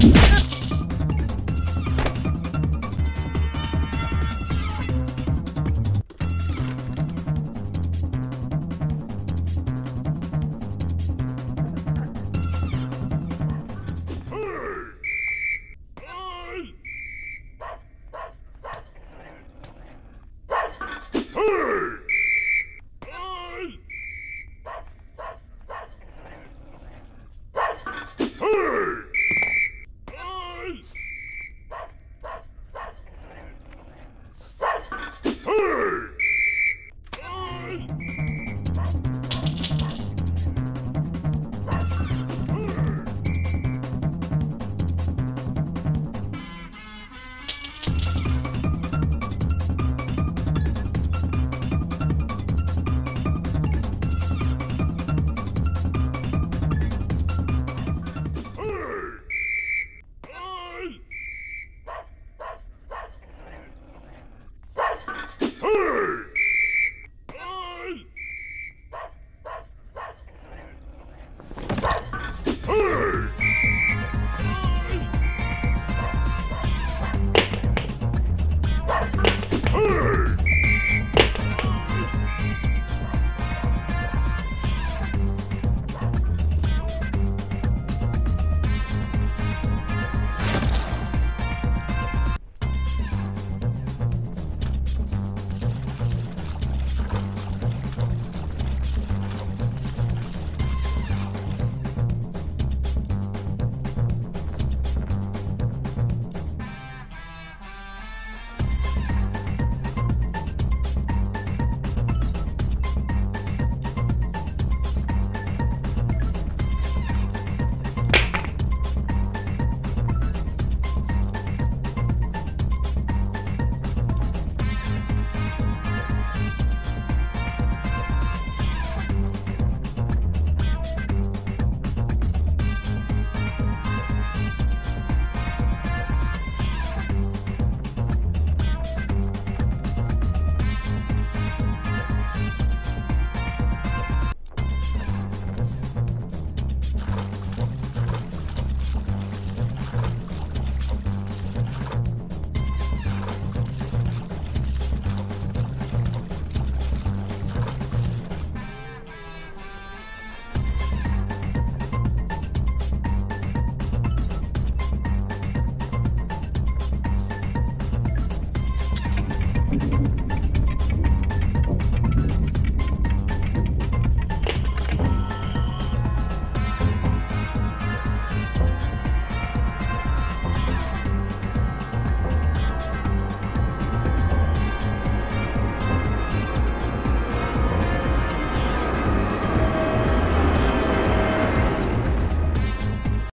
Yeah.